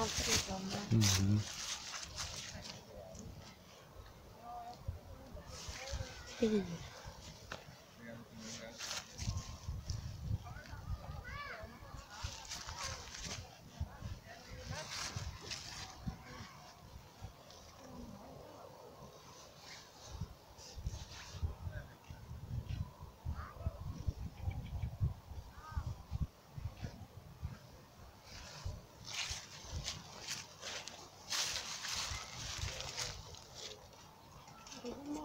Угу. Впереди.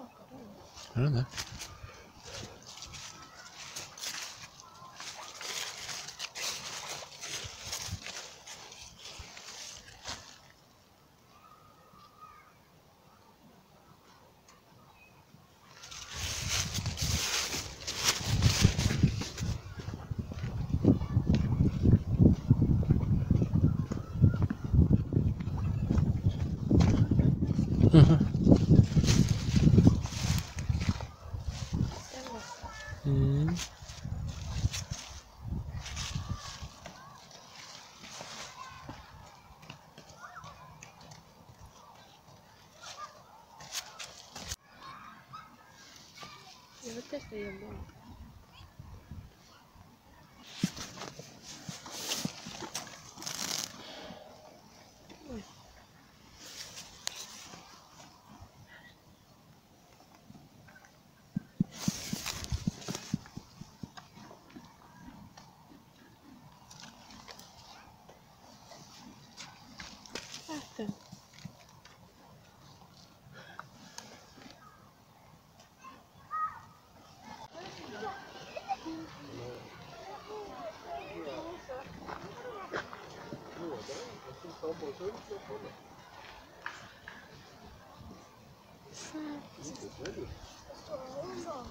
Riktigt om det. Mhm. está estudiando. Hasta. 嗯。你在这里。我走了。